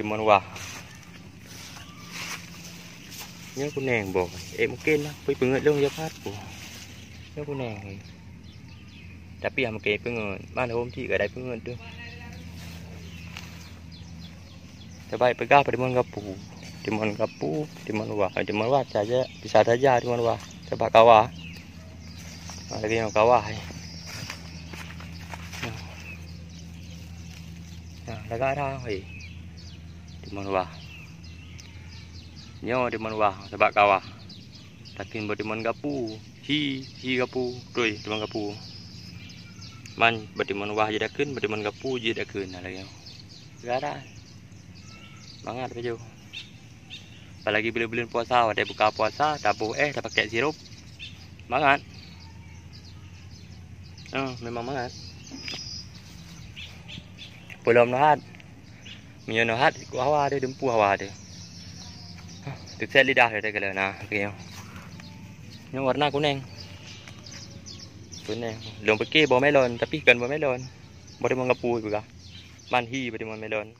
Timun wah. Nhớ con nàng bộ em kên lah, pergi pengut dong ya pat. Nhớ con nàng. Tapi am ke pengut, mana hôm chị ở đây pengut tu. Terbaik pegang pada timun gapu. Timun gapu, timun wah, timun wah saja bisa saja timun wah. Coba kawah. Lagi yang kawah. Nah, lagak dah. Hei. Timun wah. Nyo di wah sebab kawah. Tapi bo di man gapu. Hi hi gapu. Tui di man gapu. Man bo di man wah je dah kun, bo di man gapu je lah lagi. Gara. Semangat baju. Apalagi bila bulan puasa, ada buka puasa, tabuh eh, dah pakai sirup. Semangat. Oh, memang semangat. Belum mình nó hát quá hoa đây đấm pua hoa đây thực sẽ đi đào rồi đây cái lời nào kêu nhưng mà na cũng neng cũng neng lồng bắp kia bò mấy lần tapi cần bò mấy lần bò đi mong gặp pui của cả man hi bò đi mong mấy lần